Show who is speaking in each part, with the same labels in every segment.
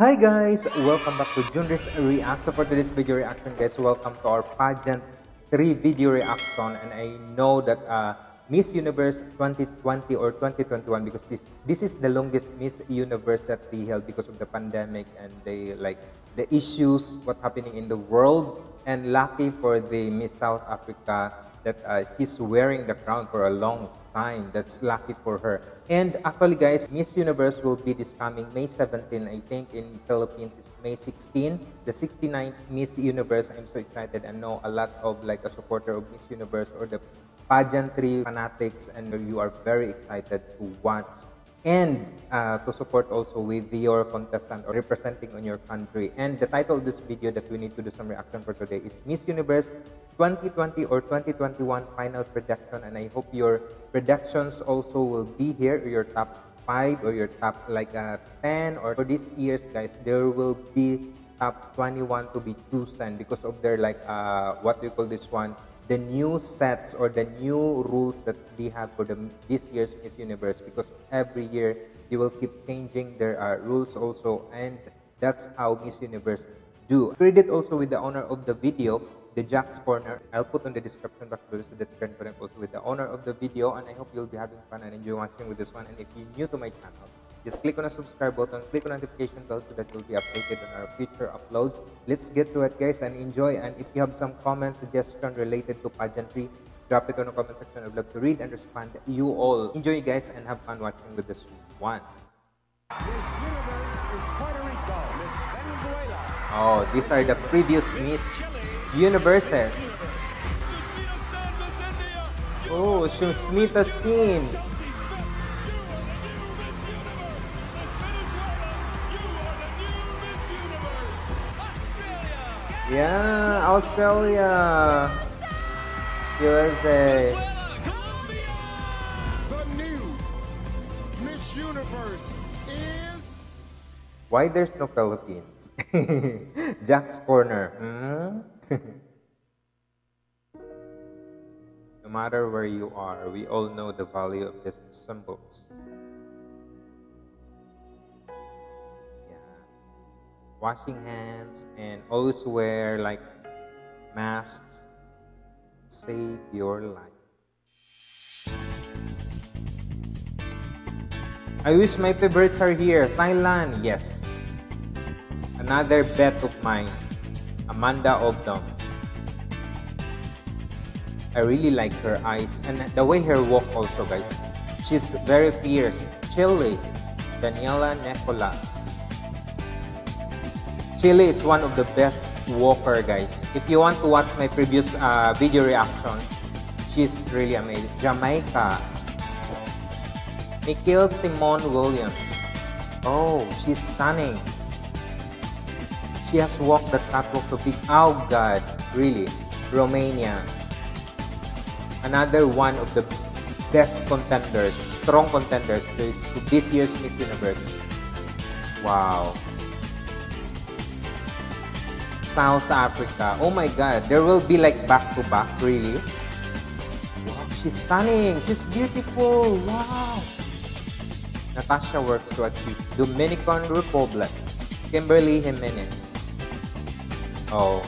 Speaker 1: Hi guys! Welcome back to Junrys React. So for today's video reaction guys, welcome to our pageant 3 video reaction. And I know that uh, Miss Universe 2020 or 2021 because this this is the longest Miss Universe that they held because of the pandemic and they like the issues what happening in the world. And lucky for the Miss South Africa that uh, he's wearing the crown for a long time. That's lucky for her. And actually, guys, Miss Universe will be this coming May 17. I think in Philippines it's May 16. The 69th Miss Universe. I'm so excited. I know a lot of like a supporter of Miss Universe or the pageantry fanatics, and you are very excited to watch and uh, to support also with your contestant or representing on your country. And the title of this video that we need to do some reaction for today is Miss Universe 2020 or 2021 final prediction. And I hope your predictions also will be here, your top 5 or your top like uh, 10 or for these years guys, there will be top 21 to be chosen because of their like uh, what do you call this one the new sets or the new rules that they have for the this year's Miss Universe because every year they will keep changing their uh, rules also and that's how Miss Universe do. Credit also with the owner of the video, the Jack's Corner. I'll put on the description box below so that you can connect also with the owner of the video and I hope you'll be having fun and enjoy watching with this one and if you're new to my channel, just click on the subscribe button, click on notification bell so that you'll be updated on our future uploads. Let's get to it guys and enjoy. And if you have some comments, suggestion related to pageantry, drop it on the comment section. I'd love to read and respond you all. Enjoy guys and have fun watching with this one. Oh, these are the previous Miss Universes. Oh, Sushmita Sen. Yeah, Australia. USA. Why there's no Philippines? Jack's Corner. Hmm? no matter where you are, we all know the value of these symbols. Washing hands and always wear like masks save your life. I wish my favorites are here. Thailand yes. Another bet of mine amanda obdam i really like her eyes and the way her walk also guys. She's very fierce chile daniela nicolas Chile is one of the best walker, guys. If you want to watch my previous uh, video reaction, she's really amazing. Jamaica. Miqueal-Symone Williams. Oh, she's stunning. She has walked the catwalk so big. Oh, God. Really. Romania. Another one of the best contenders, strong contenders to this year's Miss Universe. Wow. South Africa. Oh my God, there will be like back to back, really? Wow, she's stunning. She's beautiful. Wow. Natasha works to achieve Dominican Republic. Kimberly Jimenez. Oh,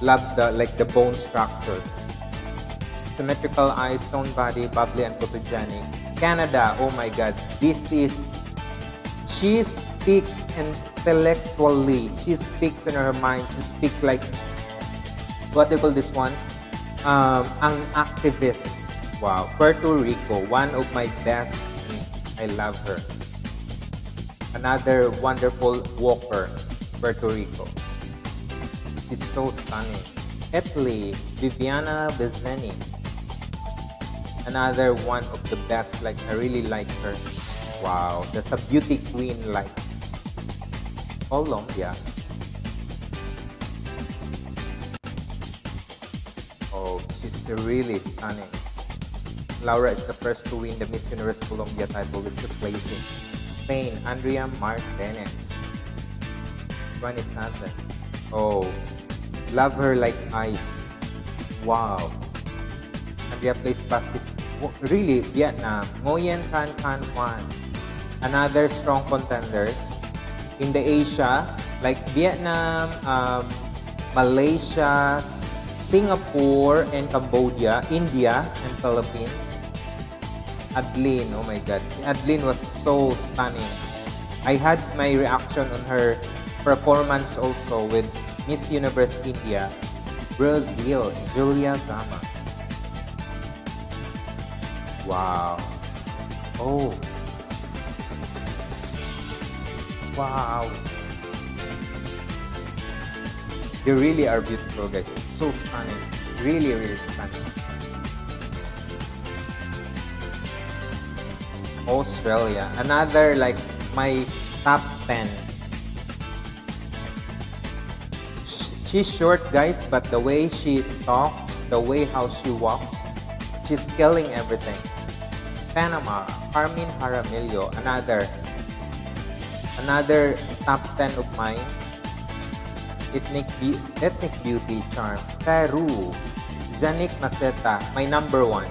Speaker 1: love the like the bone structure. Symmetrical eyes, stone body, bubbly and photogenic. Canada. Oh my God, this is. She speaks intellectually. She speaks in her mind. She speaks like, what do you call this one? Um, activist. Wow. Puerto Rico, one of my best. I love her. Another wonderful walker, Puerto Rico. She's so stunning. Italy, Viviana Vizzini. Another one of the best. Like, I really like her. Wow. That's a beauty queen like Colombia. Oh, she's really stunning. Laura is the first to win the Miss Universe Colombia title with replacing Spain, Andrea Martinez. 27. Oh, love her like ice. Wow. Andrea plays basket. Really, Vietnam. Nguyen Can Can Juan. Another strong contenders in the Asia, like Vietnam, um, Malaysia, Singapore, and Cambodia, India, and Philippines. Adline, oh my god. Adline was so stunning. I had my reaction on her performance also with Miss Universe India, Brazil, Julia Gama. Wow. Oh. Wow. They really are beautiful, guys. It's so stunning. Really, really stunning. Australia. Another like my top 10. She's short, guys, but the way she talks, the way how she walks, she's killing everything. Panama, Carmen Jaramillo, another another top 10 of mine. Ethnic, be- ethnic beauty charm. Peru, Janick Maceta, my number one.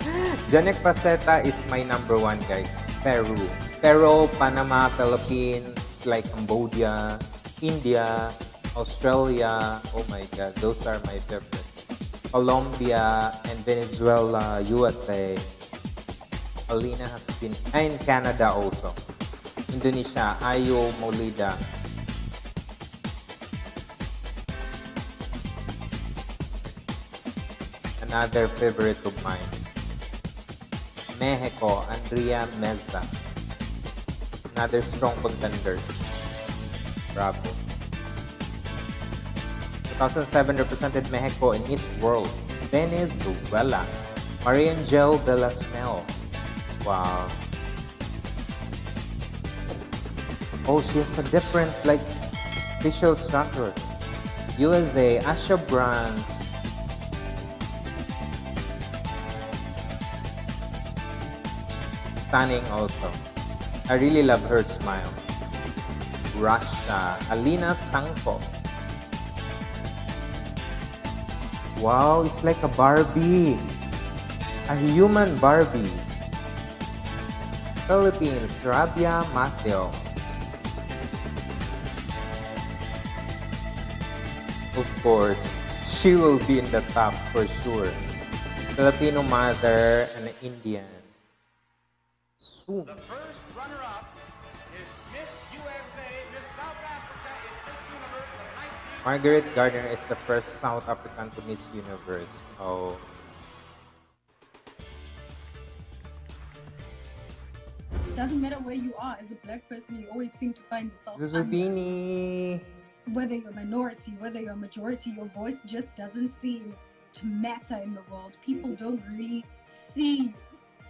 Speaker 1: Janick Maceta is my number one, guys. Peru. Peru, Panama, Philippines, like Cambodia, India, Australia. Oh my God, those are my favorites. Colombia and Venezuela, USA. Alina has been, and Canada also. Indonesia, Ayu Maulida. Another favorite of mine. Mexico, Andrea Meza. Another strong contenders. Bravo. 2007 represented Mexico in Miss World. Venezuela. Mariangel Villasmil. Wow. Oh, she has a different, like, facial structure. USA, Asya Branch. Stunning also. I really love her smile. Russia, Alina Sanko. Wow, it's like a Barbie. A human Barbie. Philippines, Rabiya Mateo. Of course, she will be in the top for sure. Filipino mother and Indian. Soon.
Speaker 2: The first runner-up is Miss USA, Miss South Africa is Miss Universe of 19...
Speaker 1: Margaret Gardiner is the first South African to Miss Universe. Oh.
Speaker 3: It doesn't matter where you are as a black person you always seem to find yourself under. Whether you're a minority whether you're a majority your voice just doesn't seem to matter in the world. People mm-hmm. don't really see you.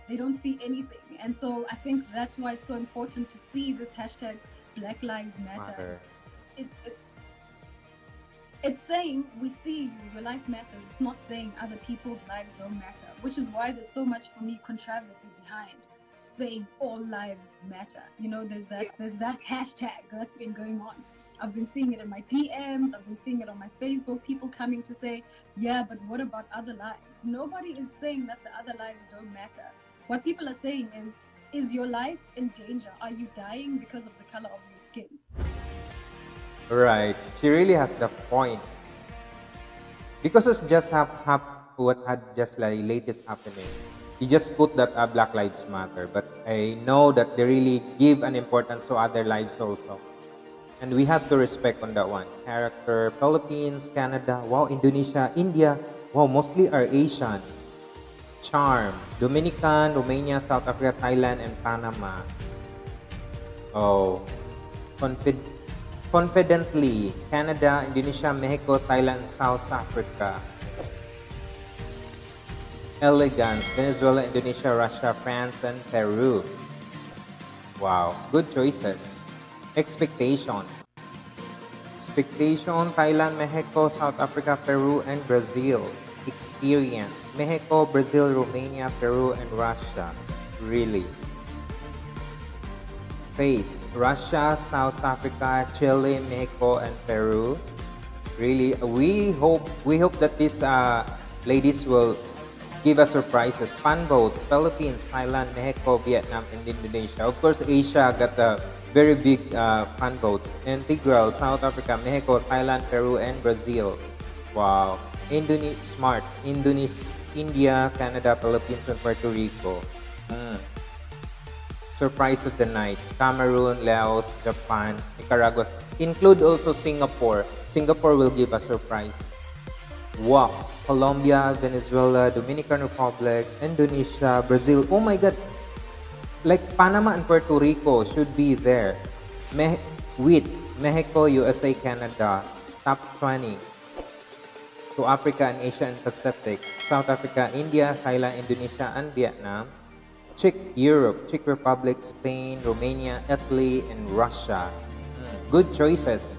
Speaker 3: They don't see anything. And so i think that's why it's so important to see this hashtag black lives matter.
Speaker 1: Matter.
Speaker 3: it's, it's it's saying we see you your life matters. It's not saying other people's lives don't matter which is why there's so much for me controversy behind saying all lives matter. You know there's that there's that hashtag that's been going on i've been seeing it in my dms i've been seeing it on my facebook people coming to say yeah but what about other lives nobody is saying that the other lives don't matter what people are saying is is your life in danger are you dying because of the color of your skin
Speaker 1: Right. She really has the point. Because it's just hap, hap, what had just like latest happening. You just put that uh, Black Lives Matter, but I know that they really give an importance to other lives also. And we have to respect on that one. Character, Philippines, Canada, wow, Indonesia, India, wow, mostly are Asian. Charm, Dominican, Romania, South Africa, Thailand, and Panama. Oh, confid- confidently, Canada, Indonesia, Mexico, Thailand, South Africa. Elegance, Venezuela, Indonesia, Russia, France, and Peru. Wow, good choices. Expectation. Expectation, Thailand, Mexico, South Africa, Peru, and Brazil. Experience, Mexico, Brazil, Romania, Peru, and Russia. Really. Face, Russia, South Africa, Chile, Mexico, and Peru. Really, we hope we hope that these uh, ladies will give us surprises. Fan votes, Philippines, Thailand, Mexico, Vietnam, and Indonesia. Of course, Asia got the very big uh, fan votes. Integral, South Africa, Mexico, Thailand, Peru, and Brazil. Wow. Indonesia, smart. Indonesia, India, Canada, Philippines, and Puerto Rico. Mm. Surprise of the night. Cameroon, Laos, Japan, Nicaragua. Include also Singapore. Singapore will give a surprise. Walks. Colombia, Venezuela, Dominican Republic, Indonesia, Brazil. Oh my God. Like Panama and Puerto Rico should be there. Me- with Mexico, USA, Canada. Top 20 to Africa and Asia and Pacific, South Africa, India, Thailand, Indonesia, and Vietnam, Czech Europe, Czech Republic, Spain, Romania, Italy, and Russia. Good choices.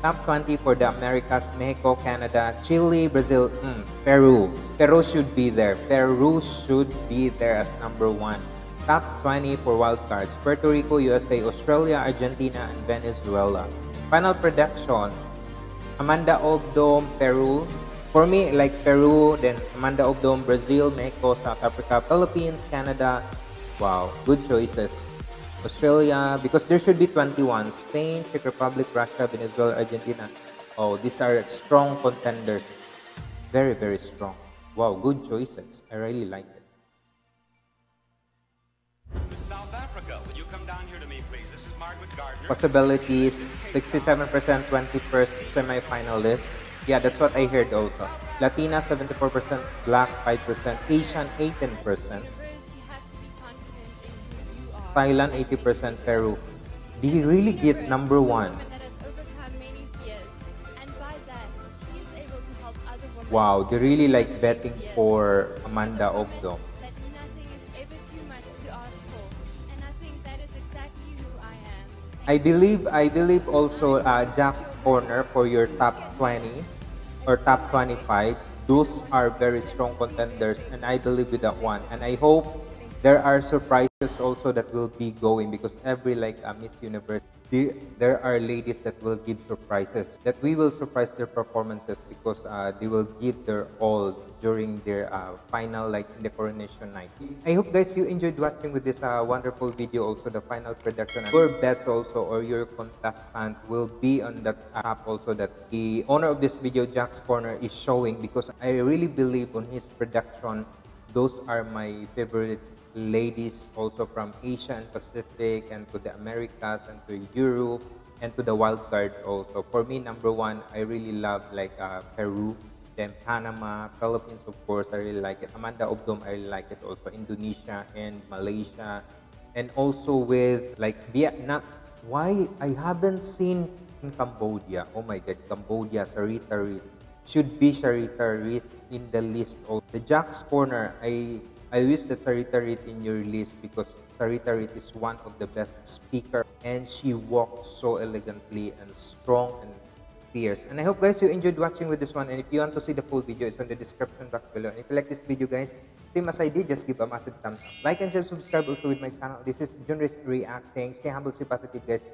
Speaker 1: Top 20 for the Americas, Mexico, Canada, Chile, Brazil, mm, Peru. Peru should be there. Peru should be there as number one. Top 20 for wildcards, Puerto Rico, USA, Australia, Argentina, and Venezuela. Final production, Amanda Obdam, Peru. For me, like Peru, then Amanda Obdam, Brazil, Mexico, South Africa, Philippines, Canada. Wow, good choices. Australia, because there should be 21. Spain, Czech Republic, Russia, Venezuela, Argentina. Oh, these are strong contenders. Very, very strong. Wow, good choices. I really like Possibilities 67%, 21st semifinalist. Yeah, that's what I heard also. Latina 74%, Black 5%, Asian 18%,
Speaker 4: First, you have to be confident in who you are.
Speaker 1: Thailand 80%, Peru. Do you really get number one? Wow, they really like betting for Amanda
Speaker 4: knows I
Speaker 1: believe I believe also uh, Jack's Corner for your top 20 or top 25. Those are very strong contenders, and I believe with that one. And I hope there are surprises also that will be going because every like uh, Miss Universe, the- there are ladies that will give surprises that we will surprise their performances because uh, they will give their all during their uh, final like the coronation night. I hope guys you enjoyed watching with this uh, wonderful video also the final production. Your bets also or your contestant will be on that app also that the owner of this video Jack's Corner is showing because I really believe on his production those are my favorite ladies also from Asia and Pacific and to the Americas and to Europe and to the wild card also. For me, number one, I really love like uh, Peru, then Panama, Philippines, of course, I really like it. Amanda Obdam, I really like it also. Indonesia and Malaysia, and also with like Vietnam. Why I haven't seen in Cambodia? Oh my God, Cambodia, Sarita Reth should be Sarita Reth in the list. Of the Jack's Corner, I I wish that Sarita Reid in your list because Sarita Reid is one of the best speaker and she walks so elegantly and strong and fierce. And I hope guys you enjoyed watching with this one. And if you want to see the full video, it's on the description box below. And if you like this video, guys, same as I did, just give a massive thumbs up. Like and share, subscribe also with my channel. This is Junris React saying stay humble, stay positive, guys.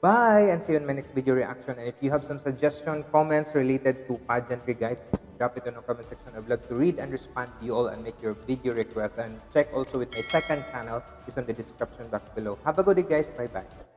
Speaker 1: Bye and see you in my next video reaction. And if you have some suggestion, comments related to pageantry, guys, drop it in the comment section. I'd love to read and respond to you all and make your video requests. And check also with my second channel. It's on the description box below. Have a good day, guys. Bye bye.